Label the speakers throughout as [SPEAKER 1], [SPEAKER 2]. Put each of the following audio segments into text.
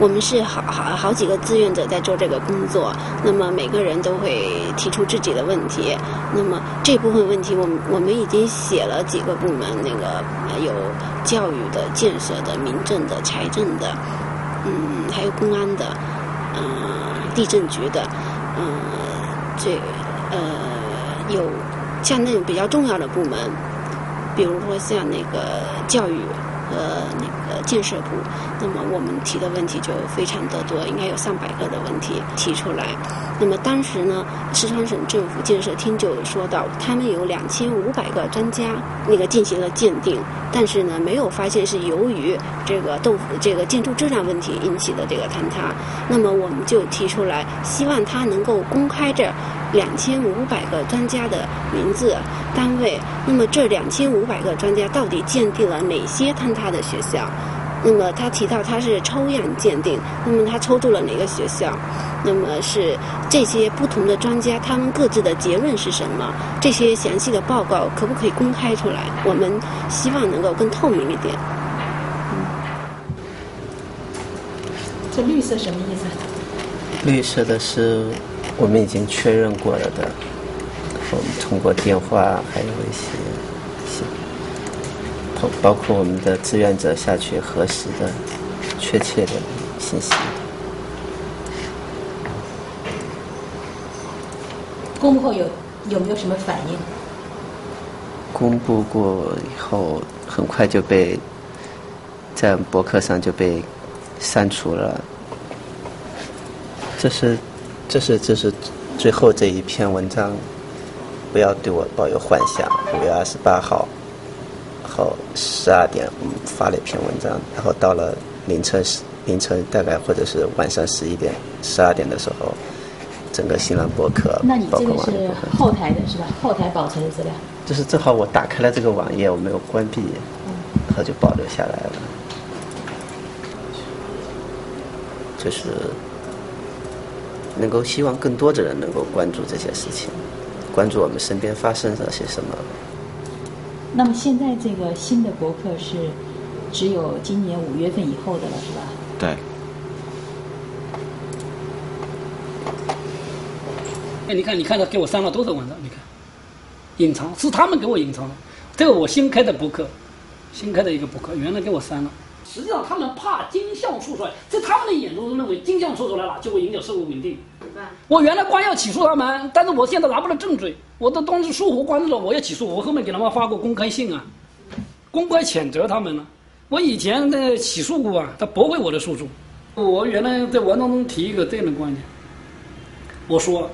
[SPEAKER 1] 我们是好好好几个志愿者在做这个工作，那么每个人都会提出自己的问题。那么这部分问题，我们我们已经写了几个部门，那个有教育的、建设的、民政的、财政的，嗯，还有公安的，嗯，地震局的，嗯，这呃有像那种比较重要的部门，比如说像那个教育呃那个建设部，那么我们提的问题就非常的多，应该有上百个的问题提出来。那么当时呢，四川省政府建设厅就说到，他们有两千五百个专家那个进行了鉴定，但是呢，没有发现是由于这个豆腐这个建筑质量问题引起的这个坍塌。那么我们就提出来，希望他能够公开这两千五百个专家的名字、单位。那么这两千五百个专家到底鉴定了哪些坍塌的学校？那么他提到他是抽样鉴定，那么他抽中了哪个学校？那么是这些不同的专家他们各自的结论是什么？这些详细的报告可不可以公开出来？我们希望能够更透明一点。
[SPEAKER 2] 嗯这绿色什么意思？
[SPEAKER 3] 绿色的是我们已经确认过了的，我们通过电话还有一些信，包包括我们的志愿者下去核实的确切的信息。
[SPEAKER 2] 公布后有有没有什么反应？
[SPEAKER 3] 公布过以后，很快就被在博客上就被删除了。这是，这是，这是最后这一篇文章。不要对我抱有幻想。五月二十八号后十二点，我们发了一篇文章，然后到了凌晨十凌晨大概或者是晚上十一点、十二点的时候。整个新浪博客，
[SPEAKER 2] 那你这个是后台的是吧？后台保存的资料。
[SPEAKER 3] 就是正好我打开了这个网页，我没有关闭，它就保留下来了。就是能够希望更多的人能够关注这些事情，关注我们身边发生了些什么。
[SPEAKER 2] 那么现在这个新的博客是只有今年五月份以后的了，是吧？
[SPEAKER 3] 对。
[SPEAKER 4] 哎你看，你看他给我删了多少文章？你看，隐藏是他们给我隐藏的。这个我新开的博客，新开的一个博客，原来给我删了。实际上他们怕金项说出来，在他们的眼中认为金项说出来了就会影响社会稳定。我原来光要起诉他们，但是我现在拿不到证据，我都当时疏忽关注了，我要起诉，我后面给他们发过公开信啊，公开谴责他们了。我以前的起诉过啊，他驳回我的诉讼。我原来在文章中提一个这样的观点，我说。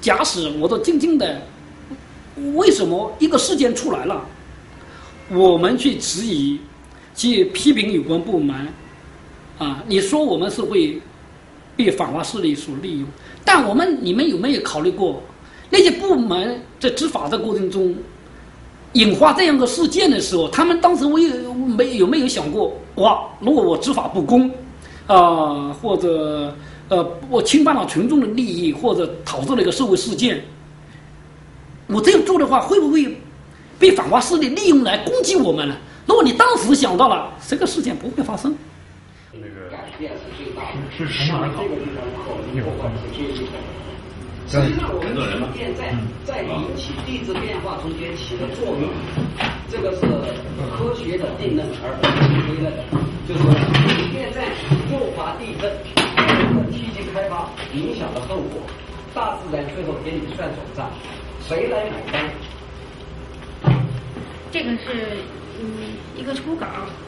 [SPEAKER 4] 假使我都静静的，为什么一个事件出来了，我们去质疑、去批评有关部门，啊，你说我们是会被反华势力所利用？但我们你们有没有考虑过，那些部门在执法的过程中引发这样的事件的时候，他们当时为没有没有想过，哇，如果我执法不公，啊，或者。呃，我侵犯了群众的利益，或者导致了一个社会事件，我这样做的话，会不会被反华势力利用来攻击我们呢？如果你当时想到了，这个事件不会发生。
[SPEAKER 5] 那个改变是最大的，是从哪考？有关系。实际上，我们水电在在引起地质变化中间起的作用，这个是科学的定论，而不是推论。就是水电在诱发地震。梯级开发影响的后果，大自然最后给你算总账，谁来买单？
[SPEAKER 1] 这个是嗯一个初稿，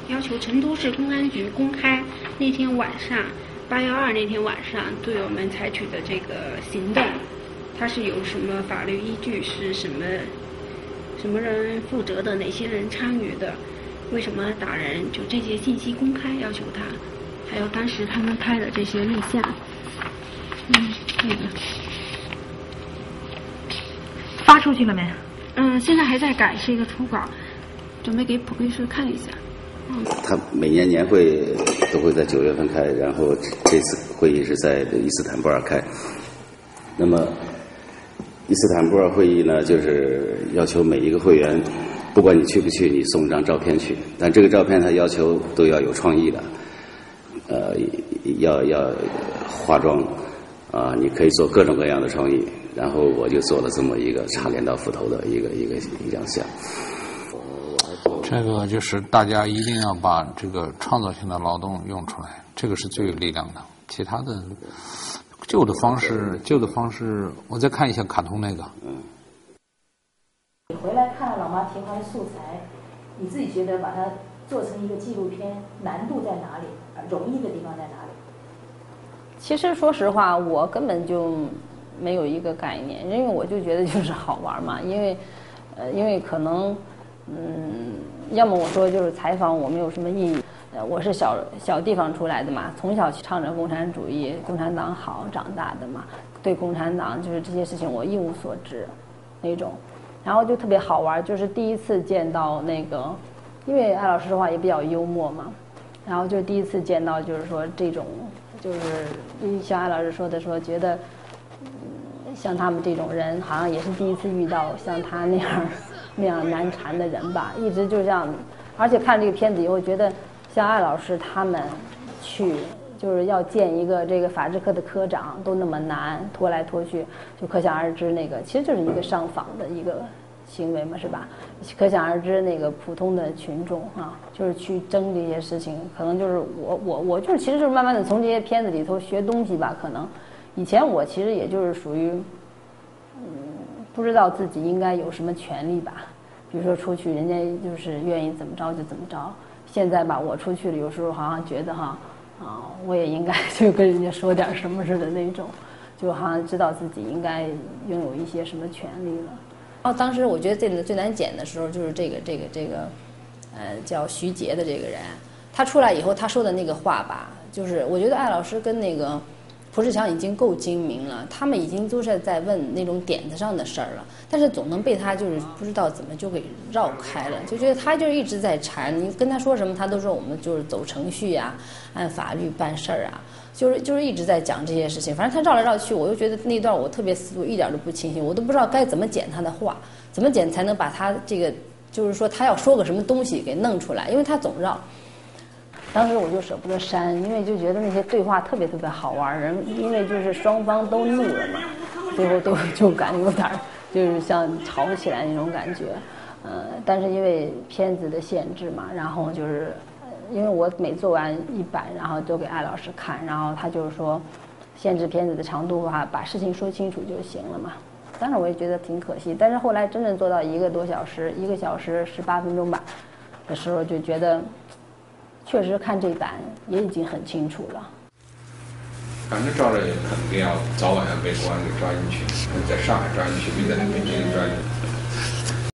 [SPEAKER 1] 要求成都市公安局公开那天晚上八幺二那天晚上对我们采取的这个行动，它是有什么法律依据？是什么什么人负责的？哪些人参与的？为什么打人？就这些信息公开，要求他。还有当时他们拍的这些录像，嗯，这个
[SPEAKER 2] 发出去了没？
[SPEAKER 1] 嗯，现在还在改，是一个初稿，准备给普律师看一下。
[SPEAKER 6] 嗯，他每年年会都会在九月份开，然后这次会议是在伊斯坦布尔开。那么伊斯坦布尔会议呢，就是要求每一个会员，不管你去不去，你送一张照片去，但这个照片他要求都要有创意的。呃，要要化妆，啊，你可以做各种各样的创意。然后我就做了这么一个插镰刀斧头的一个一个一样像。
[SPEAKER 7] 这个就是大家一定要把这个创造性的劳动用出来，这个是最有力量的。其他的旧的方式，旧的方式，我再看一下卡通那个。嗯。
[SPEAKER 2] 你回来看了老妈提花的素材，你自己觉得把它做成一个纪录片，难度在哪里？容易的地方在哪里？
[SPEAKER 8] 其实说实话，我根本就没有一个概念，因为我就觉得就是好玩嘛。因为，呃，因为可能，嗯，要么我说就是采访我没有什么意义。呃，我是小小地方出来的嘛，从小唱着共产主义、共产党好长大的嘛，对共产党就是这些事情我一无所知，那种。然后就特别好玩，就是第一次见到那个，因为艾老师说话也比较幽默嘛。然后就第一次见到，就是说这种，就是像艾老师说的，说觉得像他们这种人，好像也是第一次遇到像他那样那样难缠的人吧。一直就这样，而且看这个片子以后，觉得像艾老师他们去就是要见一个这个法制科的科长都那么难，拖来拖去，就可想而知那个其实就是一个上访的一个。行为嘛是吧？可想而知，那个普通的群众啊，就是去争这些事情，可能就是我我我就是，其实就是慢慢的从这些片子里头学东西吧。可能以前我其实也就是属于，嗯，不知道自己应该有什么权利吧。比如说出去，人家就是愿意怎么着就怎么着。现在吧，我出去了，有时候好像觉得哈，啊，我也应该 就跟人家说点什么似的那种，就好像知道自己应该拥有一些什么权利了。然后当时我觉得最最难剪的时候就是这个这个这个，呃，叫徐杰的这个人，他出来以后他说的那个话吧，就是我觉得艾老师跟那个蒲志强已经够精明了，他们已经都是在问那种点子上的事儿了，但是总能被他就是不知道怎么就给绕开了，就觉得他就一直在缠你，跟他说什么他都说我们就是走程序呀，按法律办事儿啊。就是就是一直在讲这些事情，反正他绕来绕去，我就觉得那段我特别思路一点都不清晰，我都不知道该怎么剪他的话，怎么剪才能把他这个就是说他要说个什么东西给弄出来，因为他总绕。当时我就舍不得删，因为就觉得那些对话特别特别好玩，人因为就是双方都怒了嘛，最后都就感觉有点儿就是像吵起来那种感觉，呃，但是因为片子的限制嘛，然后就是。因为我每做完一版，然后都给艾老师看，然后他就是说，限制片子的长度的话，把事情说清楚就行了嘛。当时我也觉得挺可惜，但是后来真正做到一个多小时，一个小时十八分钟吧的时候，就觉得确实看这版也已经很清楚了。
[SPEAKER 7] 反正赵瑞肯定要早晚要被公安给抓进去，在上海抓进去，没在北京抓进去。